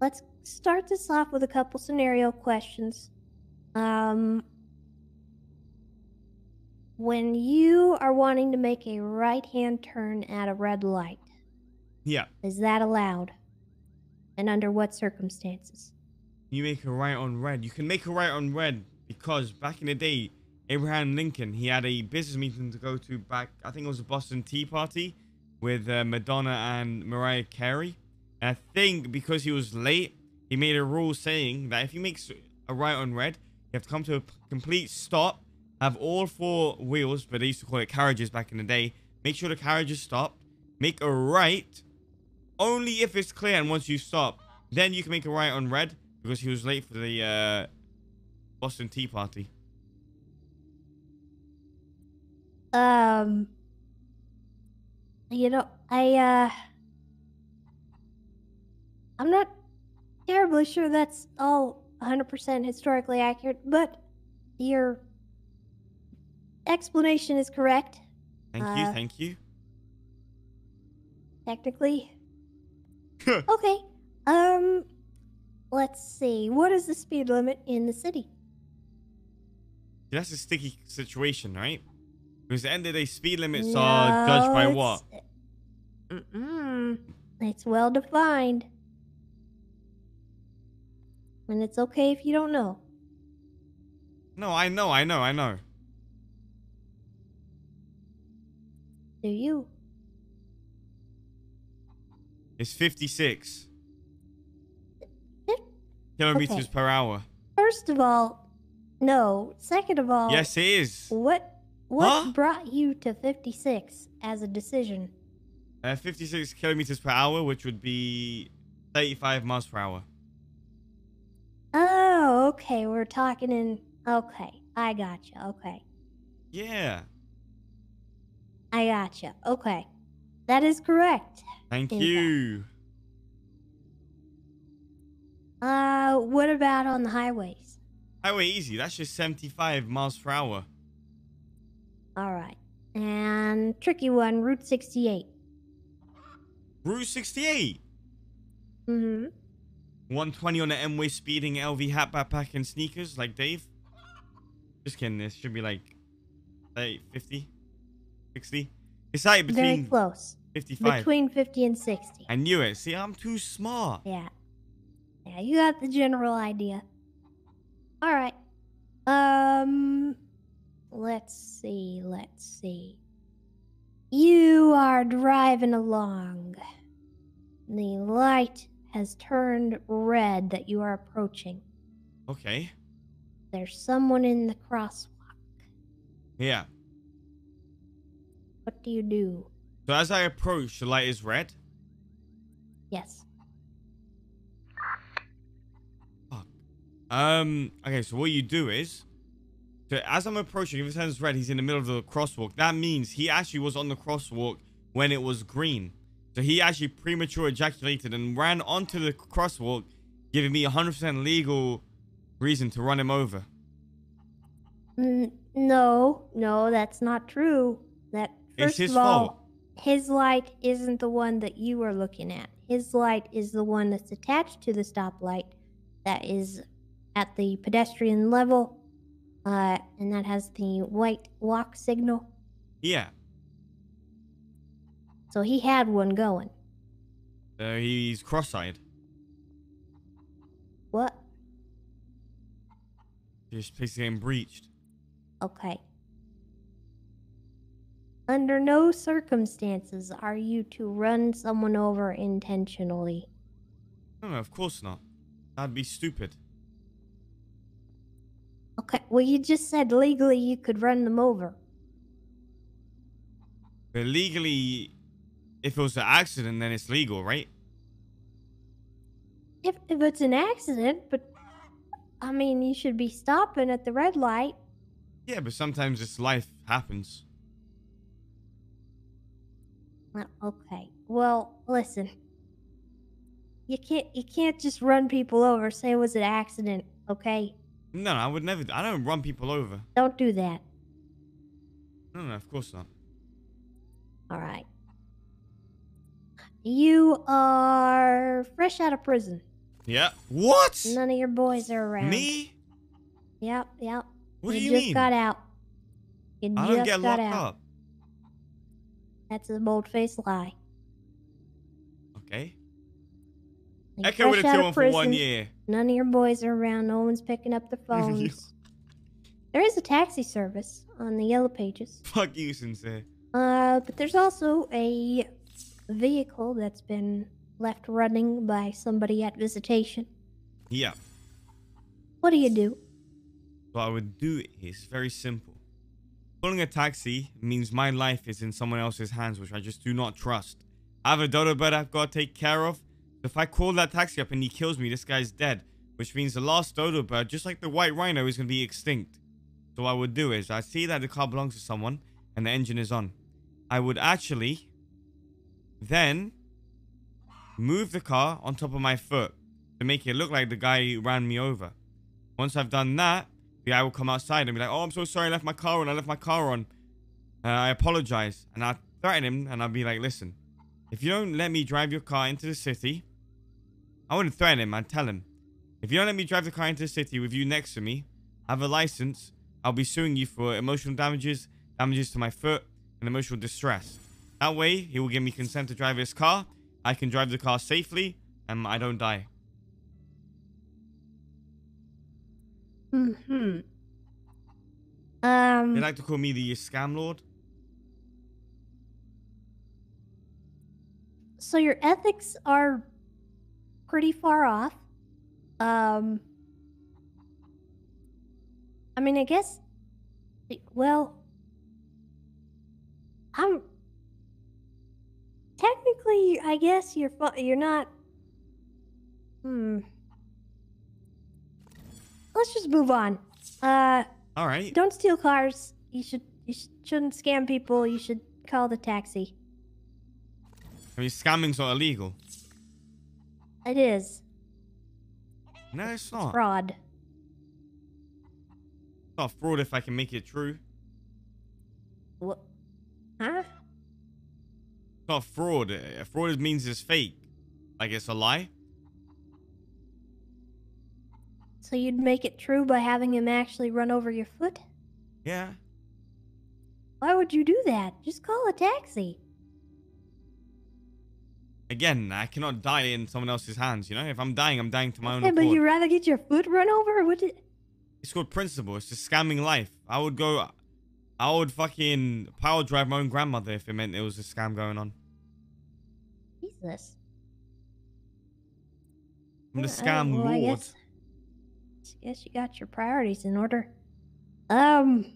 let's start this off with a couple scenario questions. Um, when you are wanting to make a right hand turn at a red light, Yeah. is that allowed? And under what circumstances? You make a right on red. You can make a right on red because back in the day, Abraham Lincoln, he had a business meeting to go to back, I think it was a Boston Tea Party with uh, Madonna and Mariah Carey. And I think because he was late, he made a rule saying that if you make a right on red, you have to come to a complete stop, have all four wheels, but they used to call it carriages back in the day. Make sure the carriages stop, make a right, only if it's clear and once you stop, then you can make a right on red because he was late for the uh, Boston Tea Party. Um, you know, I, uh, I'm not terribly sure that's all 100% historically accurate, but your explanation is correct, Thank you, Uh, thank you. technically. okay, um, let's see. What is the speed limit in the city? That's a sticky situation, right? Because the end of the day, speed limits are judged by what? it's- Mm-mm. It's well defined. And it's okay if you don't know. No, I know, I know, I know. Do you? It's 56 kilometers Okay. per hour. First of all, no. Second of all, Yes, it is. what what Huh? brought you to 56 as a decision? Uh, 56 kilometers per hour, which would be 35 miles per hour. Oh, okay. We're talking in. Okay, I gotcha. Okay, Yeah. I gotcha. Okay, that is correct. Thank you. Uh, what about on the highways? Highway easy. That's just 75 miles per hour. All right, and tricky one, Route 68. Route 68. Mm-hmm. 120 on the M-way speeding LV hat, backpack, and sneakers like Dave. Just kidding. This should be like, like 50, 60. It's like between Very between close. 55. Between 50 and 60. I knew it. See, I'm too smart. Yeah. Yeah, you got the general idea. All right. Um let's see, let's see. You are driving along. The light has turned red that you are approaching. Okay. There's someone in the crosswalk. Yeah. What do you do? So as I approach, the light is red. Yes. Um. Okay. So what you do is, so as I'm approaching, if it turns red, he's in the middle of the crosswalk. That means he actually was on the crosswalk when it was green. So he actually premature ejaculated and ran onto the crosswalk, giving me 100% legal reason to run him over. No, no, that's not true. That It's first his of all, fault. his light isn't the one that you are looking at. His light is the one that's attached to the stoplight that is at the pedestrian level, uh, and that has the white walk signal. Yeah. So he had one going. Uh, he's cross-eyed. What? His place is getting breached. Okay. Under no circumstances are you to run someone over intentionally. No, no, of course not. That'd be stupid. Okay, well, you just said legally you could run them over. But legally, if it was an accident, then it's legal, right? If, if it's an accident, but I mean, you should be stopping at the red light. Yeah, but sometimes it's life happens. Well, Okay, well, listen. You can't you can't just run people over. Say it was an accident, okay? No, no, I would never. I don't run people over. Don't do that. No, no, of course not. All right. You are fresh out of prison. Yeah. What? None of your boys are around. Me? Yep, yep. What do you you just mean? got out. You I just don't get got locked out. up. That's a bold-faced lie. Okay. Like, Echo would have killed him for one year. None of your boys are around. No one's picking up the phones. there is a taxi service on the yellow pages. Fuck you, sincere. Uh, but there's also a vehicle that's been left running by somebody at visitation. Yeah. What do you do? What I would do is very simple. Calling a taxi means my life is in someone else's hands, which I just do not trust. I have a dodo bird I've got to take care of. If I call that taxi up and he kills me, this guy's dead. Which means the last dodo bird, just like the white rhino, is going to be extinct. So what I would do is, I see that the car belongs to someone and the engine is on. I would actually then move the car on top of my foot to make it look like the guy ran me over. Once I've done that, the guy will come outside and be like, "Oh, I'm so sorry, I left my car on. I left my car on. Uh, I apologize." And I threaten him, and I'll be like, "Listen, if you don't let me drive your car into the city, I wouldn't threaten him. I'd tell him, if you don't let me drive the car into the city with you next to me, I have a license. I'll be suing you for emotional damages, damages to my foot, and emotional distress. That way, he will give me consent to drive his car. I can drive the car safely, and I don't die." Hmm. Um. They like to call me the scam lord. so your ethics are pretty far off. Um. I mean, I guess. Well, I'm technically, I guess you're you're not. Hmm. Let's just move on. Uh, All right. don't steal cars. You should you sh- shouldn't scam people. You should call the taxi. I mean, scamming's not illegal. It is No, it's not. fraud. It's not fraud if I can make it true. What? Huh? Not fraud. Uh, Fraud means it's fake. Like it's a lie. So you'd make it true by having him actually run over your foot? Yeah. Why would you do that? Just call a taxi. Again, I cannot die in someone else's hands, you know? If I'm dying, I'm dying to my own Yeah, but you'd rather get your foot run over? What did... It's called principle. It's just scamming life. I would go... I would fucking power drive my own grandmother if it meant there was a scam going on. Jesus. I'm the I- scam well, I lord. guess, I guess you got your priorities in order. Um.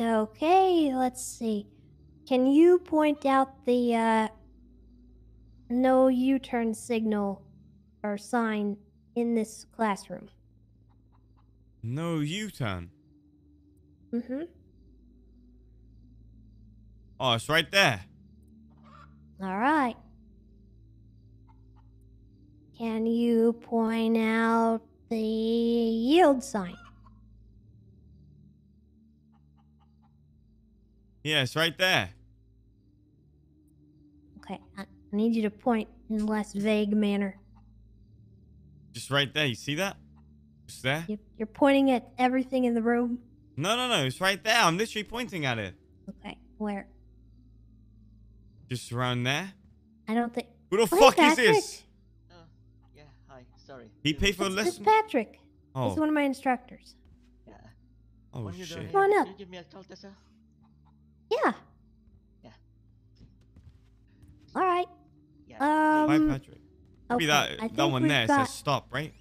Okay, let's see. Can you point out the uh, no U-turn signal or sign in this classroom? No U-turn. Mm-hmm. Oh, it's right there. All right. Can you point out the yield sign? Yeah, it's right there. Okay, I I need you to point in a less vague manner. Just right there. You see that? Just there? You're pointing at everything in the room. No, no, no. It's right there. I'm literally pointing at it. Okay, where? Just around there. I don't think. Who the Hey, fuck Patrick. is this? Oh, yeah, hi, sorry. He paid for a It's, it's lesson? Patrick. He's one of my instructors. Yeah. oh What you doing shit. here? Come on up. You give me a call, Tessa? Yeah. Yeah. All right. Yeah. Bye, Um. Patrick. Maybe okay, I that that one there got- says stop, right?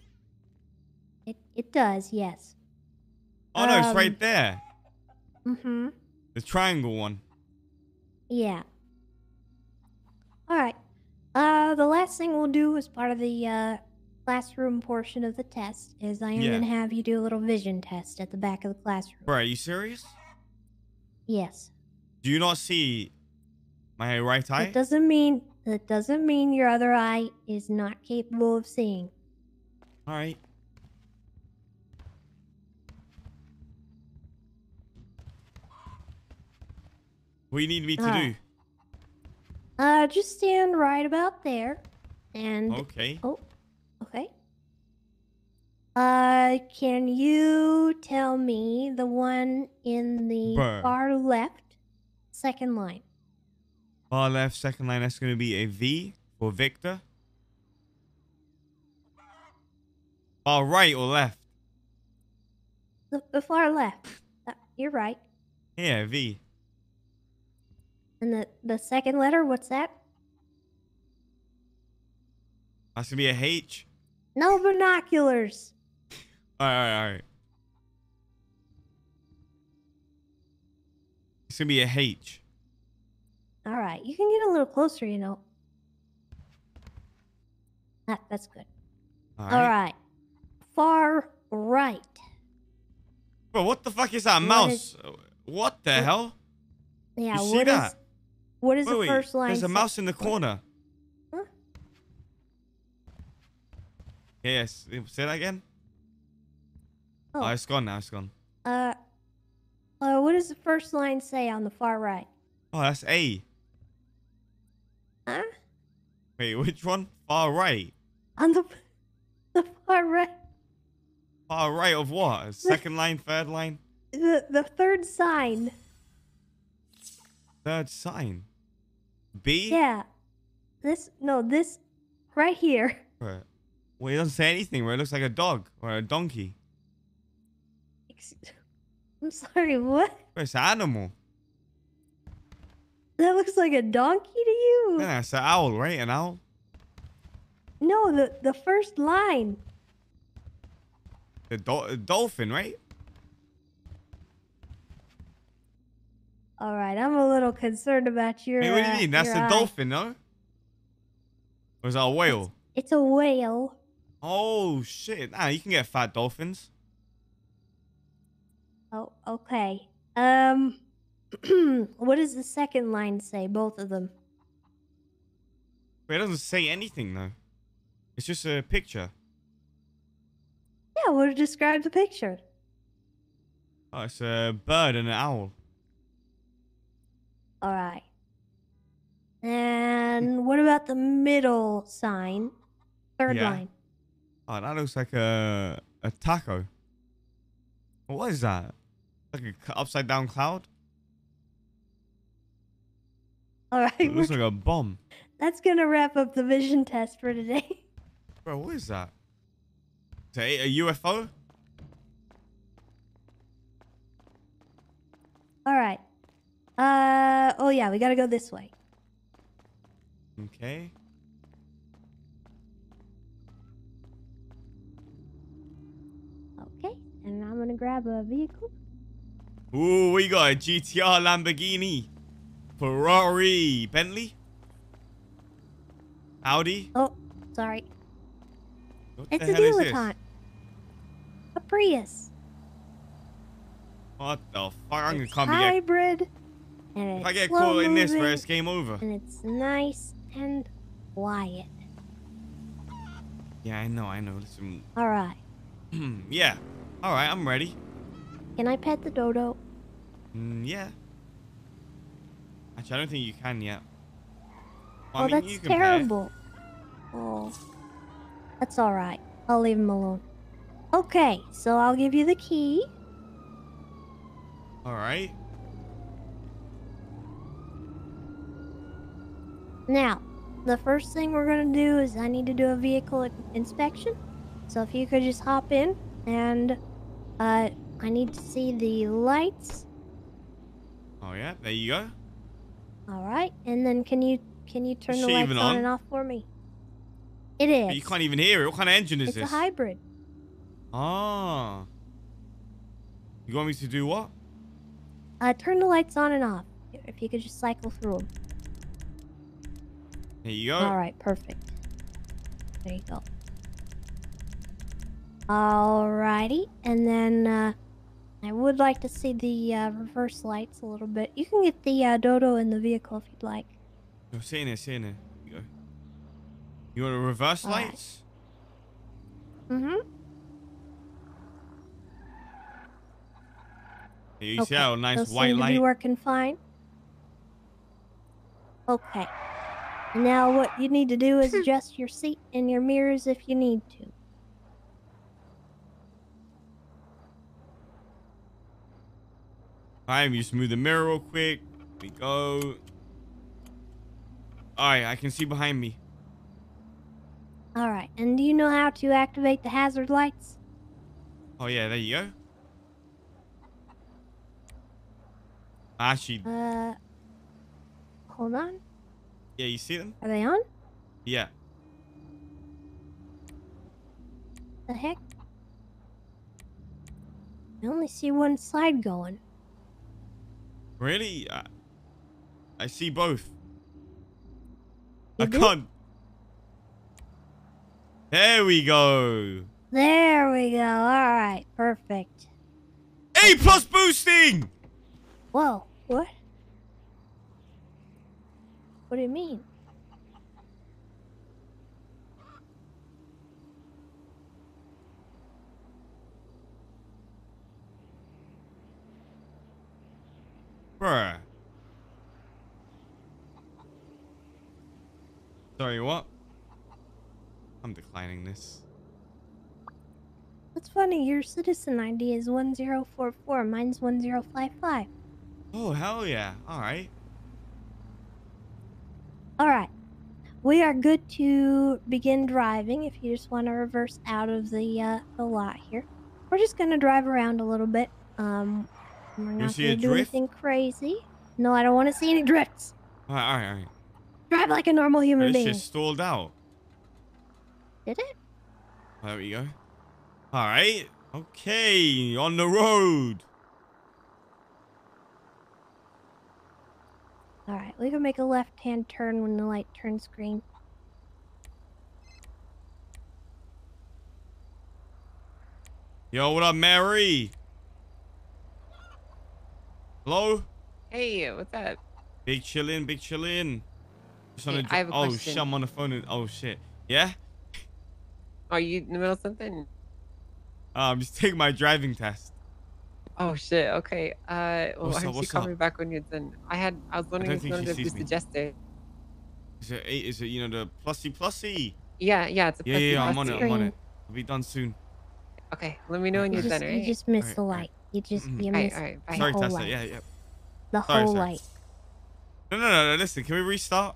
It it does. Yes. Oh no, it's Um, right there. Mm-hmm. The triangle one. Yeah. All right. Uh, the last thing we'll do as part of the uh, classroom portion of the test is I am Yeah. going to have you do a little vision test at the back of the classroom. Bro, are you serious? Yes. Do you not see my right eye? That doesn't mean that doesn't mean your other eye is not capable of seeing. All right. What do you need me to do? Uh, just stand right about there, And Okay. oh, okay. Uh, can you tell me the one in the Bruh. far left, second line? Far left, second line, that's going to be a V for Victor. Far right or left? The, the far left. Uh, you're right. Yeah, V. And the the second letter, what's that? That's to be a H. No binoculars. All right, all right, all right. It's to be a H. All right, you can get a little closer, you know. That, that's good. All All right. right. Far right. Bro, what the fuck is that What mouse? is- what the what- hell? Yeah, You see what is that? What is Wait, the first line? There's a mouse in the corner. Huh? Yes. Say that again. Oh. Oh, it's gone now. It's gone. uh, uh, what does the first line say on the far right? Oh, that's A. Huh? Wait, which one? Far right. On the the far right, Far right of what? Second line, third line, the the third sign. third sign. B. Yeah. This no, this right here. Right. Well, it doesn't say anything. Where it looks like a dog or a donkey. I'm sorry, what? It's an animal. That looks like a donkey to you? Yeah, it's an owl, right? An owl. No, the the first line. The a dolphin, right? All right, I'm a little concerned about your. Hey, what do uh, you mean? That's a eye. dolphin, no? Or is that a whale? It's a whale. Oh shit! Nah, you can get fat dolphins. Oh, okay. Um, what does the second line say? Both of them. But it doesn't say anything though. It's just a picture. Yeah, what describe the picture? Oh, it's a bird and an owl. All right. Hmm. And what about the middle sign? Third Yeah. line. Oh, that looks like a a taco. What is that? Like a c- upside down cloud? All right, It looks we're- like a bomb. that's gonna wrap up the vision test for today. Bro, what is that? Is that a UFO? All right. Uh oh yeah, we gotta go this way. Okay. Okay, and I'm gonna grab a vehicle. Ooh, we got a GTR Lamborghini. Ferrari. Bentley? Audi? Oh, sorry. What It's a hell is this? dilettante. A Prius. What the fuck? I'm gonna come hybrid. And If I get caught in this, bro, it's game over. and it's nice and quiet. Yeah, I know, I know. Listen. All right. yeah. All right, I'm ready. Can I pet the dodo? Mm, yeah. Actually, I don't think you can yet. Well, oh, I mean, that's terrible. Oh, that's all right. I'll leave him alone. Okay, so I'll give you the key. All right. Now, the first thing we're gonna do is I need to do a vehicle inspection. So if you could just hop in and uh, I need to see the lights. Oh yeah, there you go. All right, and then can you can you turn Is the lights on, on? and off for me? It is. But you can't even hear it. What kind of engine is it's this? a hybrid. Ah. You want me to do what? Uh, turn the lights on and off. If you could just cycle through them. There you go. All right, perfect. There you go. Alrighty, and then uh, I would like to see the uh, reverse lights a little bit. You can get the uh, dodo in the vehicle if you'd like. No, sit in there, sit in there. You go. You want to reverse All right. lights? Mm-hmm. Here you see how nice Those white seem to be working fine. Okay. And now what you need to do is adjust your seat and your mirrors if you need to. Alright, you smooth the mirror real quick. We go. Alright, I can see behind me. All right. And do you know how to activate the hazard lights? Oh yeah, there you go. Actually, Uh, hold on. Yeah, you see them? Are they on? Yeah. The heck? I only see one side going. Really? I, I see both. You I do? can't. There we go. There we go. All right. Perfect. A plus boosting. Whoa. What? What do you mean? Bruh. Sorry, what? I'm declining this. That's funny. Your citizen ID is 1044. Mine's 1055. Oh, hell yeah. Alright. All right. We are good to begin driving if you just want to reverse out of the uh, the lot here. We're just going to drive around a little bit. Um we're not going to do drift? anything crazy. No, I don't want to see any drifts. Alright, alright, alright. Drive like a normal human This being. just stalled out. Did it? There we go. Alright. Okay, on the road. All right. We can make a left-hand turn when the light turns green. Yo, what up, Mary? Hello? Hey, what's up? Big chillin', big chillin'. Hey, I have a oh question. shit, I'm on the phone. And, oh shit. Yeah? Are you in the middle of something? Uh, I'm just taking my driving test. Oh shit. Okay. Uh, well, What's why up, don't you call me back when you're done? I had, I was wondering don't if you wanted to sees boost me. the jester. Is it eight? Is it you know the plusy plusy? Yeah, yeah, it's a Yeah, yeah, yeah. I'm on it. I'm on it. I'll be done soon. Okay, let me know when You you're just, done, you just missed the Alright, light. You just Mhm. you Alright, missed alright, bye. the Sorry, whole Tessa. light. Yeah, yeah. The Sorry, whole sorry. light. No, no, no, no. Listen, can we restart?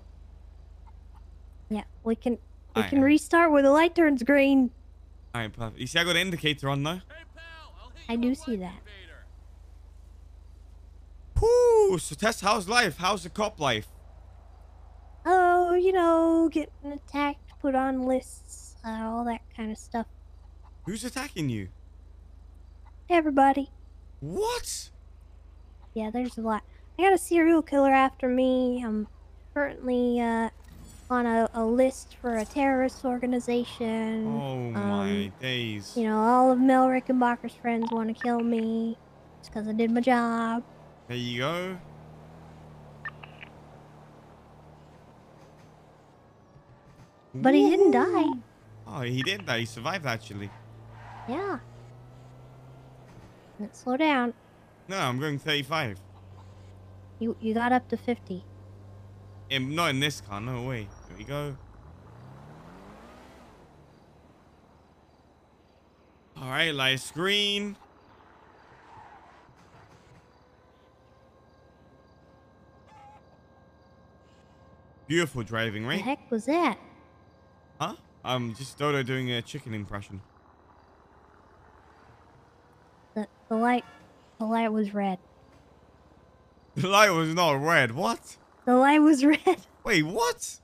Yeah, we can we Alright, can alright. restart where the light turns green. All right, perfect. You see, I got an indicator on though. I do see that. Whoo! So, Tess, how's life? How's the cop life? Oh, you know, getting attacked, put on lists, uh, all that kind of stuff. Who's attacking you? Everybody. What? Yeah, there's a lot. I got a serial killer after me. I'm currently uh, on a, a list for a terrorist organization. Oh my Um, days. You know, all of Mel Rickenbacker's friends want to kill me just because I did my job. There you go. But he didn't die. Oh, he did die. He survived actually. Yeah. Let's slow down. No, I'm going 35. You you got up to 50. In, not in this car. No way. Here we go. All right, light screen. Beautiful driving, right? What the heck was that? Huh? I'm just Dodo doing a chicken impression. The the light the light was red. The light was not red. What? The light was red. Wait, what?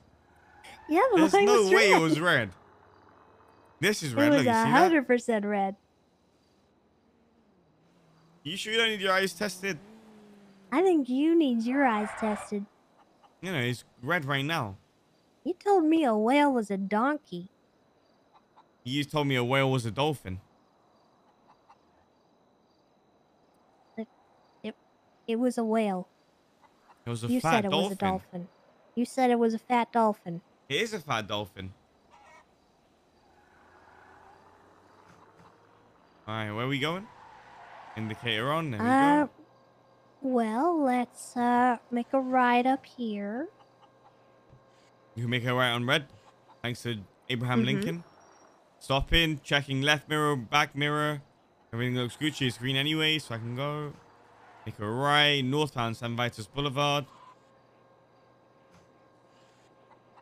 Yeah, the There's light no was way it was red. This is It red. was Look, you a see that? hundred percent red. You sure you don't need your eyes tested? I think you need your eyes tested. You know, it's red right now. You told me a whale was a donkey. You told me a whale was a dolphin. It was a whale. It was a you fat said it dolphin. was a dolphin. You said it was a fat dolphin. It is a fat dolphin. Alright, where are we going? Indicator on. There we Uh, go. Well, let's uh make a ride up here. You can make a right on red. Thanks to Abraham Mhm. Lincoln. Stopping, checking left mirror, back mirror. Everything looks Gucci. It's green anyway, so I can go. Make a right, northbound San Vitus Boulevard.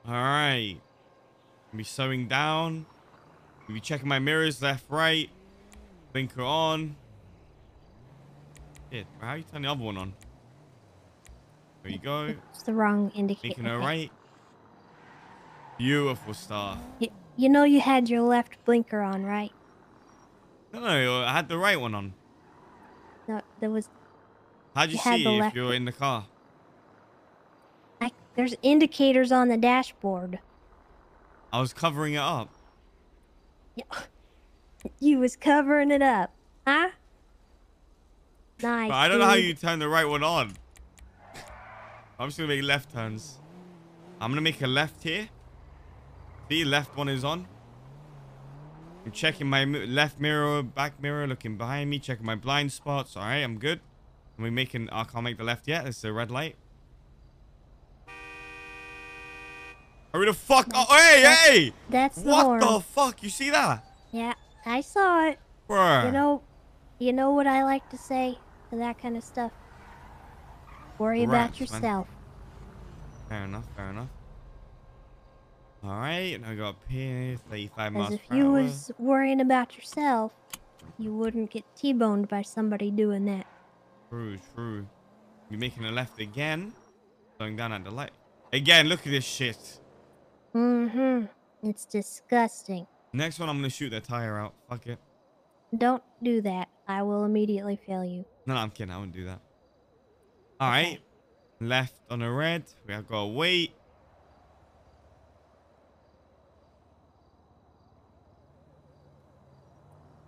Alright. Be slowing down. Be checking my mirrors, left, right. Blinker on. Shit, how you turn the other one on? There you go. It's the wrong indicator. Making Okay. right. Beautiful stuff. Y- you know you had your left blinker on, right? No, no, I had the right one on. No, there was. How'd you, You see if you were in the car? I, there's indicators on the dashboard. I was covering it up. Yeah. You was covering it up, huh? Nice. But I don't know how you turn the right one on. I'm just gonna make left turns. I'm gonna make a left here. The left one is on. I'm checking my left mirror, back mirror, looking behind me, checking my blind spots. All right, I'm good. And we making. I can't make the left yet. It's a red light. Hurry the fuck up! Hey, hey! That's What horn. the fuck? You see that, Yeah, I saw it. bruh? You know, you know what I like to say to that kind of stuff. Worry about Rats, man. yourself. Fair enough, fair enough. Alright, I got up here, 35 Because miles if you hour. was worrying about yourself, you wouldn't get T-boned by somebody doing that. True, true. You're making a left again. Going down at the light. Again, look at this shit. Mm-hmm. It's disgusting. Next one, I'm gonna shoot the tire out. Fuck it. Don't do that. I will immediately fail you. No, no, I'm kidding. I wouldn't do that. Alright. Left on the red. We have got to wait.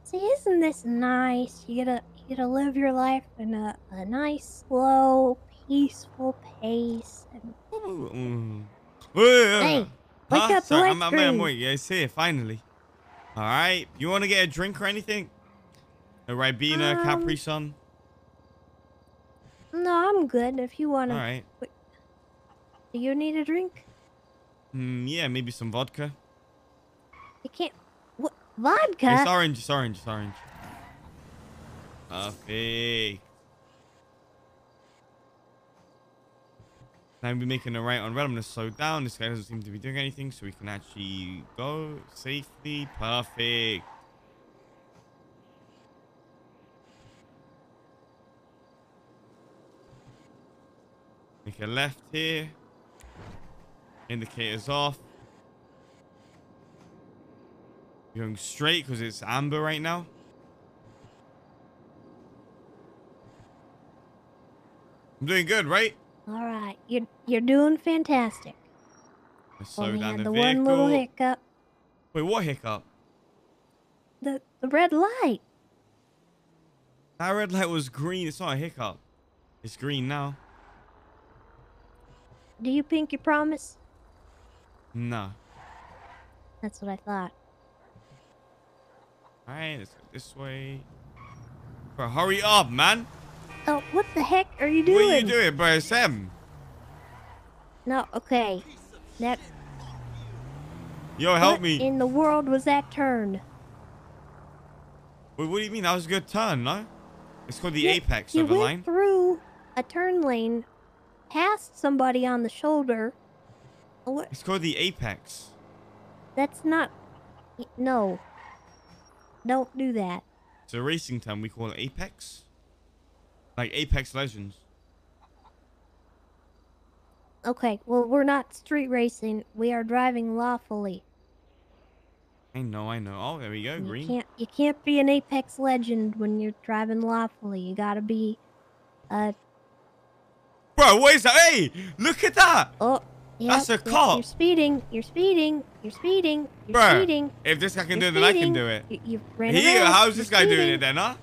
See, isn't this nice? You gotta, you gotta live your life in a, a nice, slow, peaceful pace. And Mm. Hey, wake huh? up, Sorry, I'm, I'm, I'm wait. Yeah, it's here finally. All right. You want to get a drink or anything? A Ribena, Um, Capri Sun. No, I'm good. If you wanna, All right. do you need a drink? Mm, yeah, maybe some vodka. You can't. What vodka? It's orange. It's orange. It's orange. Perfect. Now we're making a right on red. I'm gonna slow down. This guy doesn't seem to be doing anything, so we can actually go safely. Perfect. Make a left here. Indicators off. Going straight because it's amber right now. I'm doing good, right? All right, you're you're doing fantastic. Let's slow Only down the, the vehicle. one little hiccup. Wait, what hiccup? The the red light. That red light was green. It's not a hiccup. It's green now. Do you pinky promise? No. That's what I thought. Alright, let's go this way. Bro, hurry up, man. Oh, what the heck are you doing? What are you doing, bro? It's them. No, okay. That Yo, help what me. in the world was that turn? Wait, what do you mean? That was a good turn, no? It's called the You- apex you of a went through a turn lane, past somebody on the shoulder. What? It's called the apex. That's not. No. Don't do that. It's a racing term. We call it apex. Like Apex Legends. Okay, well, we're not street racing. We are driving lawfully. I know, I know. Oh, there we go. You Green. can't you can't be an Apex legend when you're driving lawfully. You gotta be uh Bro, what is that? Hey, look at that. oh yeah, That's a yeah, cop. You're speeding, you're speeding, you're speeding, you're Bruh, speeding. If this guy can do you're it, then I can do it. You, you ran Here, around, how's this guy doing it then, huh?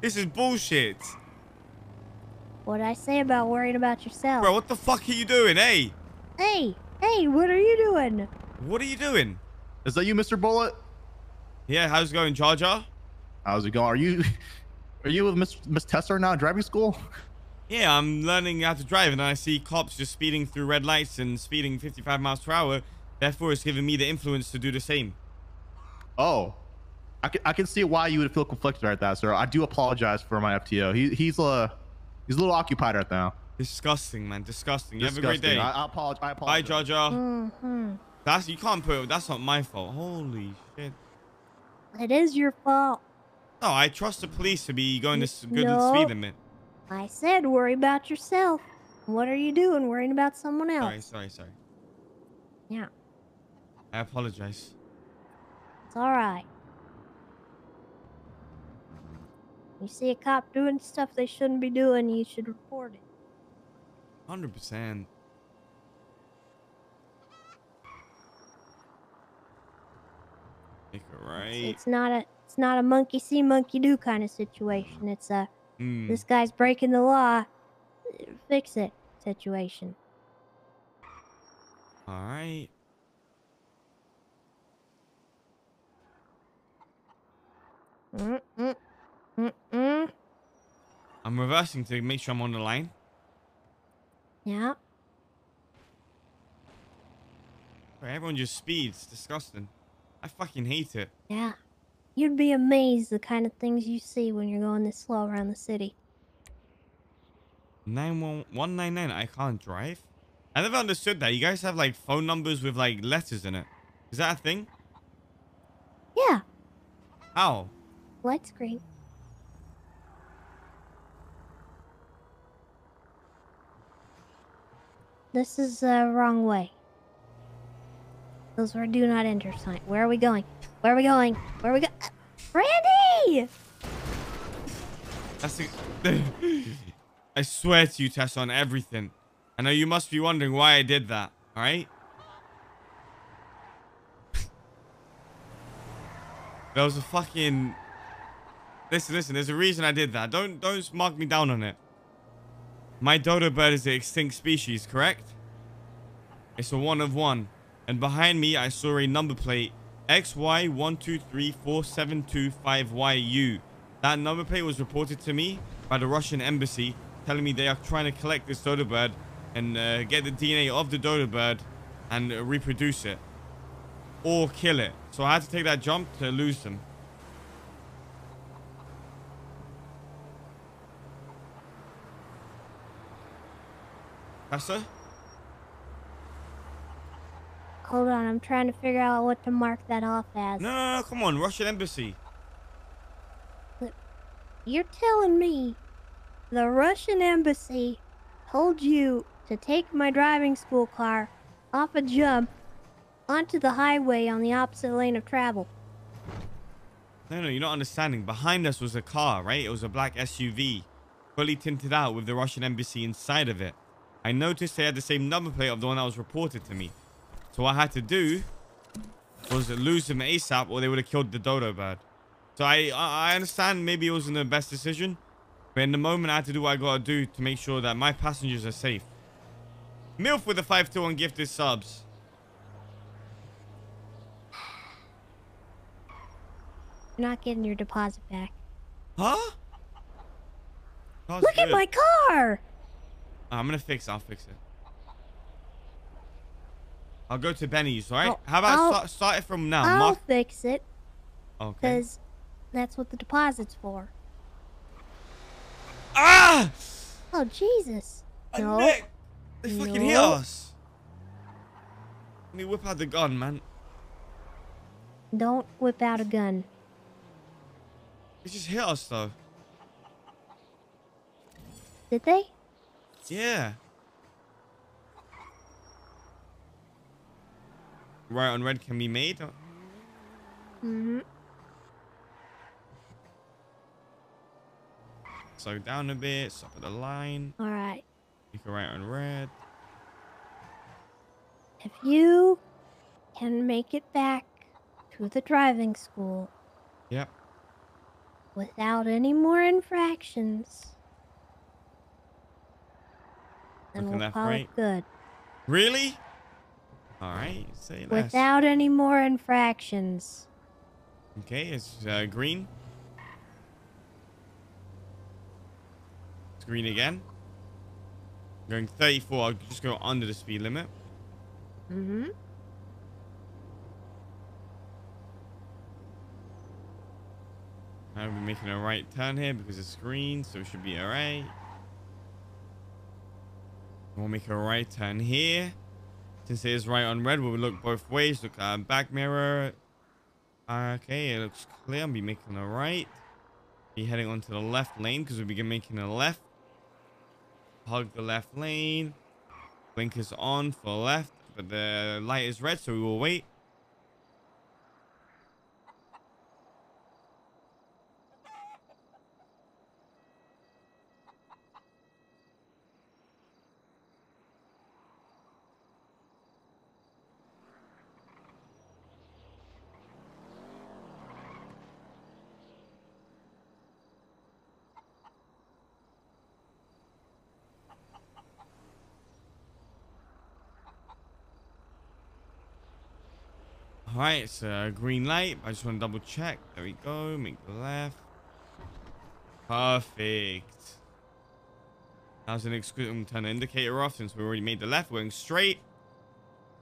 This is bullshit. What'd I say about worrying about yourself? Bro, what the fuck are you doing? Hey, Hey, hey, what are you doing? what are you doing? Is that you, Mr. Bullet? Yeah, how's it going, Jar Jar? How's it going? Are you are you with Miss Miss Tessa now, driving school? Yeah, I'm learning how to drive, and I see cops just speeding through red lights and speeding 55 miles per hour. Therefore, it's giving me the influence to do the same. Oh, I can, I can see why you would feel conflicted at that, sir. I do apologize for my FTO. He, he's a he's a little occupied right now. Disgusting, man. Disgusting. You have a great day. I, I apologize. I Bye, apologize. Jar Jar. Mm-hmm. That's you can't put. That's not my fault. Holy shit. It is your fault. No, I trust the police to be going this good No. speed limit. I said worry about yourself. What are you doing worrying about someone else? Sorry, sorry, sorry. Yeah, I apologize. it's all right. You see a cop doing stuff they shouldn't be doing, you should report it. Hundred percent. Make it It's- right. It's not a it's not a monkey see monkey do kind of situation. It's a Mm. this guy's breaking the law, fix it situation. All right. Mm mm mm mm. I'm reversing to make sure I'm on the line. Yeah. Everyone just speeds. Disgusting. I fucking hate it. Yeah. You'd be amazed the kind of things you see when you're going this slow around the city. Nine one one nine nine. I can't drive. I never understood that. You guys have like phone numbers with like letters in it. Is that a thing? Yeah. How? Light screen. This is the wrong way. Those were do not enter sign. Where are we going? Where are we going? Where are we go? Randy! That's. I swear to you, Tess, on everything. I know you must be wondering why I did that. All right. there was a fucking. Listen, listen. There's a reason I did that. Don't don't mark me down on it. My dodo bird is an extinct species, correct? It's a one of one. And behind me, I saw a number plate XY12347255YU. That number plate was reported to me by the Russian embassy, telling me they are trying to collect this dodo bird and uh, get the DNA of the dodo bird and uh, reproduce it or kill it. So I had to take that jump to lose them. Pastor? Hold on, I'm trying to figure out what to mark that off as. No, no, no, come on, Russian embassy. You're telling me the Russian embassy told you to take my driving school car off a jump onto the highway on the opposite lane of travel. No, no, you're not understanding. Behind us was a car, right? It was a black SUV, fully tinted out with the Russian embassy inside of it. I noticed they had the same number plate of the one that was reported to me. So what I had to do was lose them ASAP or they would have killed the dodo bird. So I, I understand maybe it wasn't the best decision, but in the moment I had to do what I gotta do to make sure that my passengers are safe. MILF with the 5 to 1 gifted subs. You're not getting your deposit back. Huh? Look at my car! I'm gonna fix it. I'll fix it. I'll go to Benny's, alright? I'll- How about start, start it from now? I'll Mark. fix it, Okay. because that's what the deposit's for. Ah! Oh, Jesus. No. neck! They fucking hit No. us. Let me whip out the gun, man. Don't whip out a gun. They just hit us, though. Did they? Yeah. Right on red can be made. Mm-hmm. Slow down a bit. Stop at the line. Alright. You can write on red. If you can make it back to the driving school Yep. without any more infractions, then Looking we'll call right. it good. Really? Alright. Say less. Without any more infractions. Okay, it's uh, green. It's green again. Going 34. I'll just go under the speed limit. Mm-hmm. I'll be making a right turn here because it's green, so it should be alright. We'll make a right turn here. Since it is right on red, we'll look both ways. Look at back mirror. Okay, it looks clear. I'll be making a right. Be heading onto the left lane because we'll be making a left. Hug the left lane. Blinkers on for left, but the light is red, so we will wait. All right, it's a green light. I just want to double check. There we go. Make the left. Perfect. How's an exclusion um, turn the indicator off since we already made the left. We're going straight.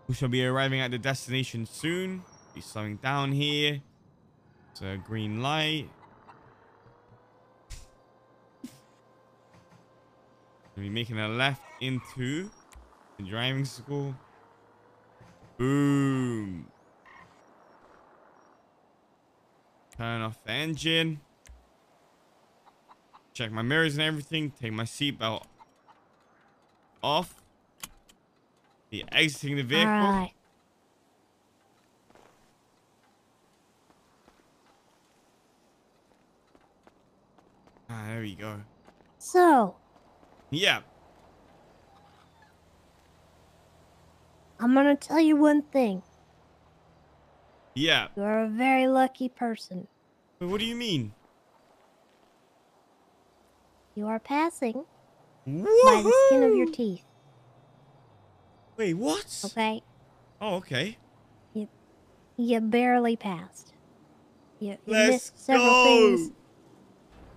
We shall be arriving at the destination soon. Be slowing down here. It's a green light. We'll be making a left into the driving school. Boom. Turn off the engine. Check my mirrors and everything. Take my seatbelt off. Be exiting the vehicle. Right. Ah, there we go. So, Yeah. I'm gonna tell you one thing. Yeah. You're a very lucky person. But what do you mean? You are passing by the skin of your teeth, Wait, what? okay? Oh, okay. You barely passed. You, you Let's missed several go. things.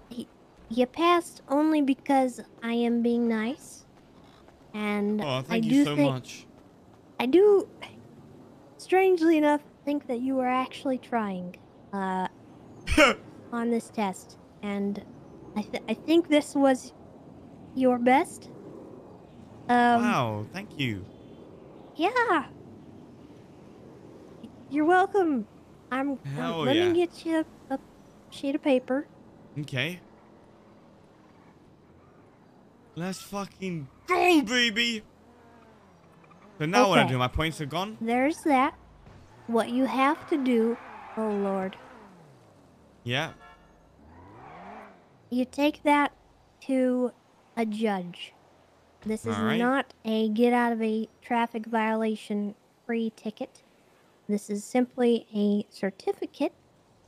Y- You passed only because I am being nice. And Oh, I thank do you so think much. I do strangely enough think that you were actually trying uh on this test and I th- I think this was your best. Um wow, thank you. yeah. You're welcome. I'm Hell let yeah. me get you a, a sheet of paper. Okay. Let's fucking go, baby. So now what I do? My points are gone? There's that. What you have to do, oh lord. Yeah. You take that to a judge. This is Alright. not a get out of a traffic violation free ticket. This is simply a certificate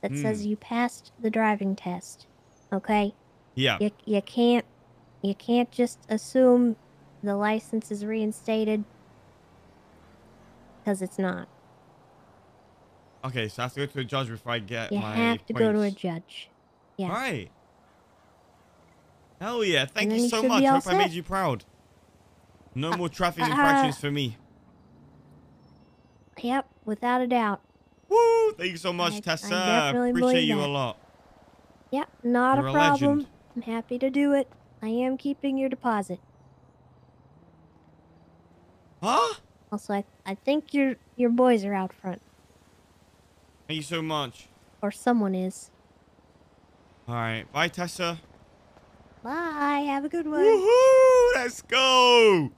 that says Hmm. you passed the driving test. Okay? Yeah. You, you can't you can't just assume the license is reinstated because it's not. Okay, so I have to go to a judge before I get You my have to go to a judge. Yeah. Alright. Hell yeah. Thank you you so much. all Hope I made you proud. No more traffic uh, infractions for me. Yep, without a doubt. Woo! Thank you so much, I- I Tessa. definitely Appreciate you that. a lot. Yep, not You're a a problem. legend. I'm happy to do it. I am keeping your deposit. Huh? Also, I, I think your your boys are out front, Thank you so much. or someone is. Alright. Bye, Tessa. Bye. Have a good one. Woohoo! Let's go!